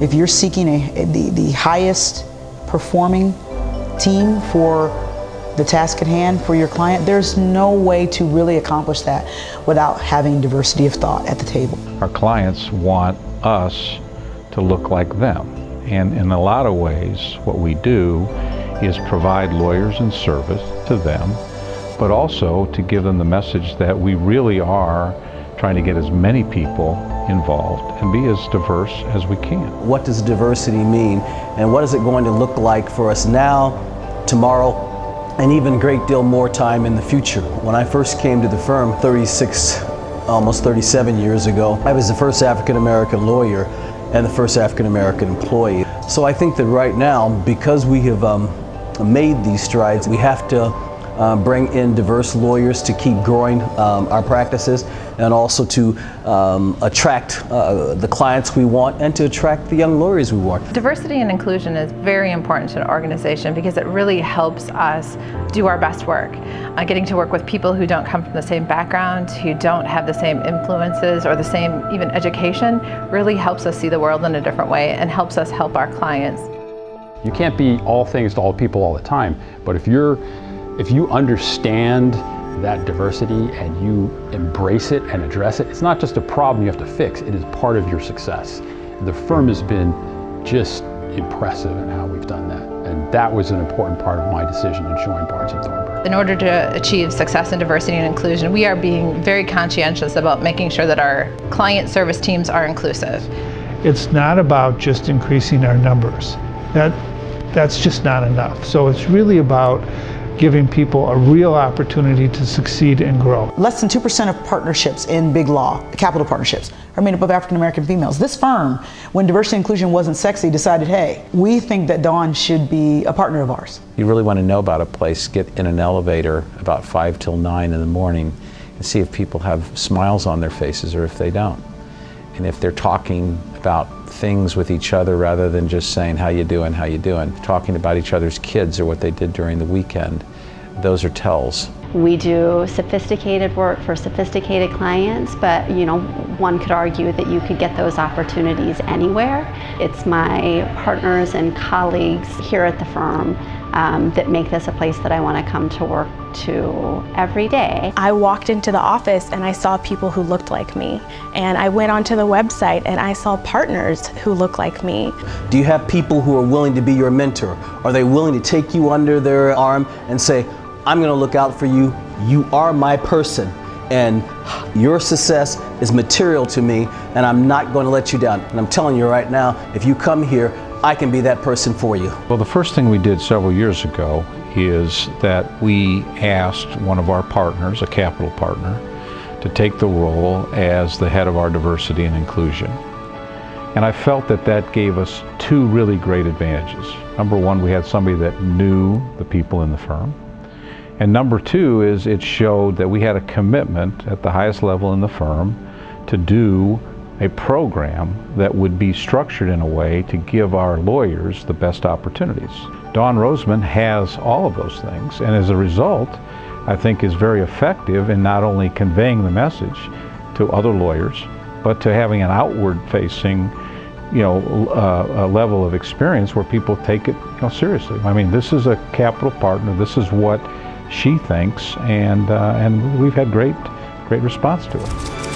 if you're seeking a, the, the highest performing team for the task at hand for your client, there's no way to really accomplish that without having diversity of thought at the table. Our clients want us to look like them. And in a lot of ways, what we do is provide lawyers and service to them, but also to give them the message that we really are trying to get as many people involved and be as diverse as we can. What does diversity mean and what is it going to look like for us now, tomorrow, and even a great deal more time in the future? When I first came to the firm 36, almost 37 years ago, I was the first African American lawyer and the first African American employee. So I think that right now, because we have um, made these strides, we have to uh, bring in diverse lawyers to keep growing um, our practices and also to um, attract uh, the clients we want and to attract the young lawyers we want. Diversity and inclusion is very important to an organization because it really helps us do our best work. Uh, getting to work with people who don't come from the same background, who don't have the same influences or the same even education really helps us see the world in a different way and helps us help our clients. You can't be all things to all people all the time, but if you're if you understand that diversity and you embrace it and address it, it's not just a problem you have to fix, it is part of your success. The firm has been just impressive in how we've done that. And that was an important part of my decision to join Barnes & Thornburg. In order to achieve success in diversity and inclusion, we are being very conscientious about making sure that our client service teams are inclusive. It's not about just increasing our numbers. That, that's just not enough. So it's really about giving people a real opportunity to succeed and grow. Less than 2% of partnerships in big law, capital partnerships, are made up of African American females. This firm, when diversity and inclusion wasn't sexy, decided, hey, we think that Dawn should be a partner of ours. You really want to know about a place, get in an elevator about 5 till 9 in the morning and see if people have smiles on their faces or if they don't. And if they're talking about things with each other rather than just saying how you doing, how you doing, talking about each other's kids or what they did during the weekend, those are tells. We do sophisticated work for sophisticated clients, but you know, one could argue that you could get those opportunities anywhere. It's my partners and colleagues here at the firm um, that make this a place that I want to come to work to every day. I walked into the office and I saw people who looked like me. And I went onto the website and I saw partners who look like me. Do you have people who are willing to be your mentor? Are they willing to take you under their arm and say, I'm going to look out for you. You are my person. And your success is material to me, and I'm not going to let you down. And I'm telling you right now, if you come here, I can be that person for you. Well, the first thing we did several years ago is that we asked one of our partners, a capital partner, to take the role as the head of our diversity and inclusion. And I felt that that gave us two really great advantages. Number one, we had somebody that knew the people in the firm. And number two is it showed that we had a commitment at the highest level in the firm to do a program that would be structured in a way to give our lawyers the best opportunities. Dawn Rosemond has all of those things, and as a result, I think is very effective in not only conveying the message to other lawyers, but to having an outward-facing, you know, uh, a level of experience where people take it you know, seriously. I mean, this is a capital partner. This is what she thinks, and uh, and we've had great, great response to it.